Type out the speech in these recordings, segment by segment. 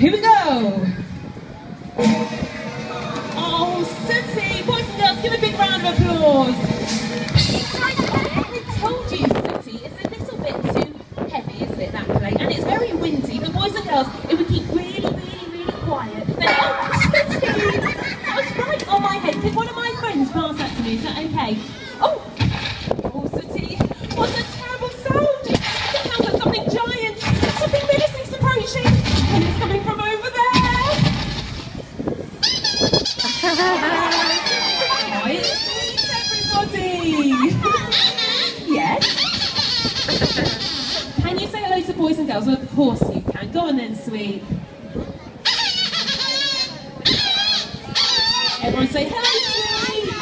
Here we go. Oh, Sooty, boys and girls, give a big round of applause. I told you, Sooty, it's a little bit too heavy, isn't it, that plate? And it's very windy, but boys and girls, it would keep really, really, really quiet. Then, oh, Sooty, that was right on my head. Could one of my friends pass that to me? Is that okay? Oh, yes. Can you say hello to boys and girls? Of course you can. Go on then, Sweep. Everyone say hello, Sweep.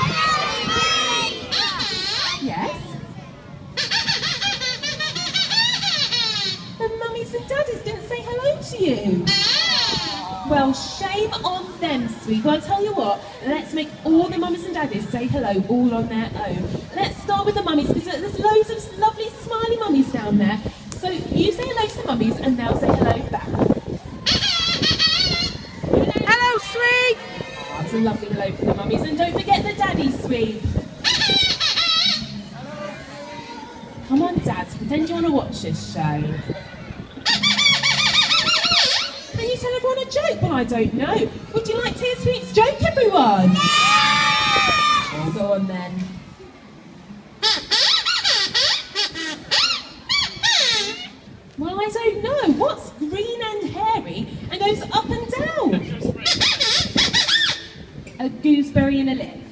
Yes. The mummies and daddies didn't say hello to you. Well, shame on them, Sweep. Well, I'll tell you what, let's make all the mummies and daddies say hello all on their own. Let's start with the mummies, because there's loads of lovely smiley mummies down there. So you say hello to the mummies, and they'll say hello back. Hello, Sweep. Oh, That's a lovely hello for the mummies. And don't forget the daddies, Sweep. Come on, dads, pretend you want to watch this show. Can you tell everyone a joke? Well, I don't know. Would you like to hear Sweep's joke, everyone? Oh, go on then. Well, I don't know. What's green and hairy and goes up and down? A gooseberry in a lip.